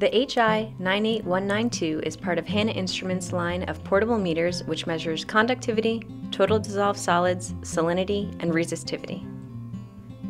The HI 98192 is part of Hanna Instruments line of portable meters which measures conductivity, total dissolved solids, salinity, and resistivity.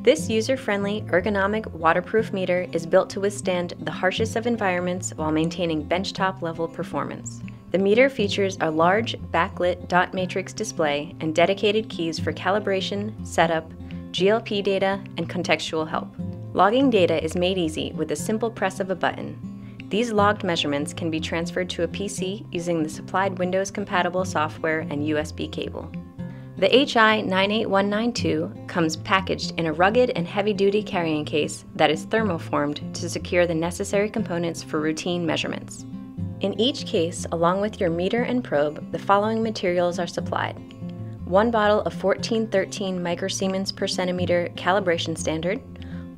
This user-friendly, ergonomic, waterproof meter is built to withstand the harshest of environments while maintaining benchtop level performance. The meter features a large, backlit dot matrix display and dedicated keys for calibration, setup, GLP data, and contextual help. Logging data is made easy with a simple press of a button. These logged measurements can be transferred to a PC using the supplied Windows compatible software and USB cable. The HI 98192 comes packaged in a rugged and heavy duty carrying case that is thermoformed to secure the necessary components for routine measurements. In each case, along with your meter and probe, the following materials are supplied. One bottle of 1413 microsiemens per centimeter calibration standard,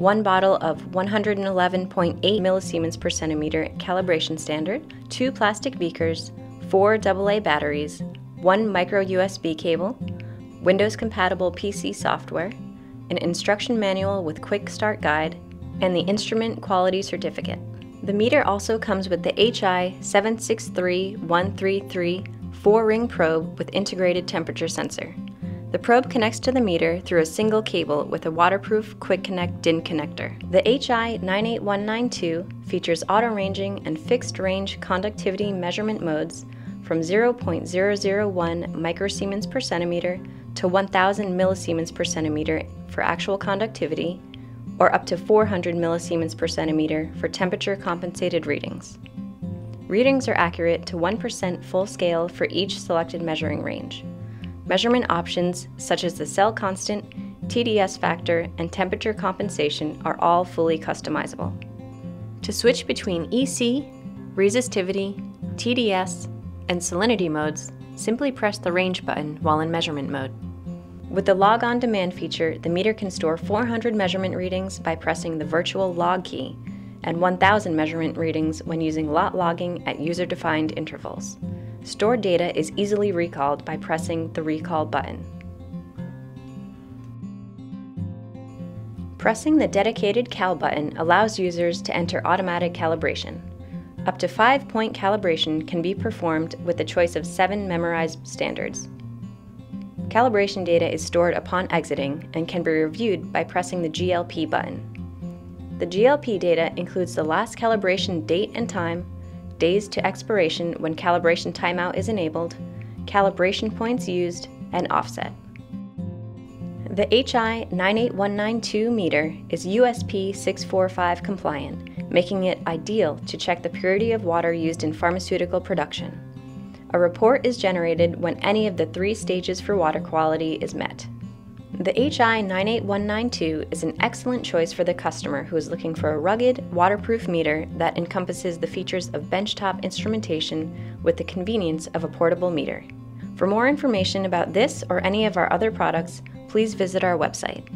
one bottle of 111.8 millisiemens per centimeter calibration standard, two plastic beakers, four AA batteries, one micro USB cable, Windows compatible PC software, an instruction manual with quick start guide, and the instrument quality certificate. The meter also comes with the HI 763133 4 ring probe with integrated temperature sensor. The probe connects to the meter through a single cable with a waterproof Quick Connect DIN connector. The HI 98192 features auto ranging and fixed range conductivity measurement modes from 0.001 microsiemens per centimeter to 1000 millisiemens per centimeter for actual conductivity or up to 400 millisiemens per centimeter for temperature compensated readings. Readings are accurate to 1% full scale for each selected measuring range. Measurement options such as the cell constant, TDS factor, and temperature compensation are all fully customizable. To switch between EC, resistivity, TDS, and salinity modes, simply press the range button while in measurement mode. With the Log On Demand feature, the meter can store 400 measurement readings by pressing the virtual log key and 1,000 measurement readings when using lot logging at user defined intervals. Stored data is easily recalled by pressing the Recall button. Pressing the dedicated Cal button allows users to enter automatic calibration. Up to five point calibration can be performed with a choice of seven memorized standards. Calibration data is stored upon exiting and can be reviewed by pressing the GLP button. The GLP data includes the last calibration date and time, days to expiration when calibration timeout is enabled, calibration points used, and offset. The HI 98192 meter is USP 645 compliant, making it ideal to check the purity of water used in pharmaceutical production. A report is generated when any of the three stages for water quality is met. The HI 98192 is an excellent choice for the customer who is looking for a rugged, waterproof meter that encompasses the features of benchtop instrumentation with the convenience of a portable meter. For more information about this or any of our other products, please visit our website.